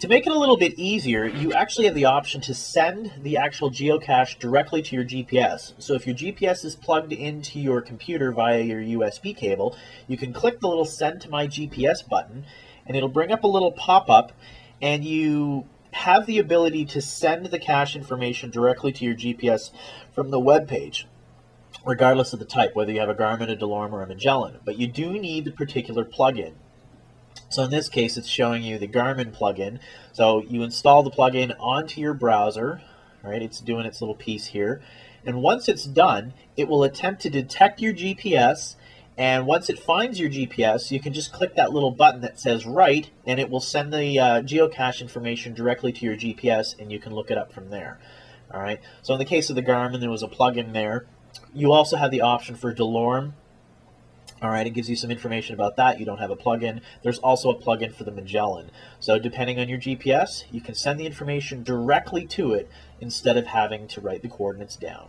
To make it a little bit easier, you actually have the option to send the actual geocache directly to your GPS. So if your GPS is plugged into your computer via your USB cable, you can click the little send to my GPS button and it'll bring up a little pop-up and you have the ability to send the cache information directly to your GPS from the web page regardless of the type, whether you have a Garmin, a DeLorme, or a Magellan. But you do need the particular plugin. So in this case, it's showing you the Garmin plugin. So you install the plugin onto your browser, right? It's doing its little piece here. And once it's done, it will attempt to detect your GPS. And once it finds your GPS, you can just click that little button that says write, and it will send the uh, geocache information directly to your GPS, and you can look it up from there. All right. So in the case of the Garmin, there was a plugin there. You also have the option for DeLorme all right, it gives you some information about that. You don't have a plugin. There's also a plugin for the Magellan. So depending on your GPS, you can send the information directly to it instead of having to write the coordinates down.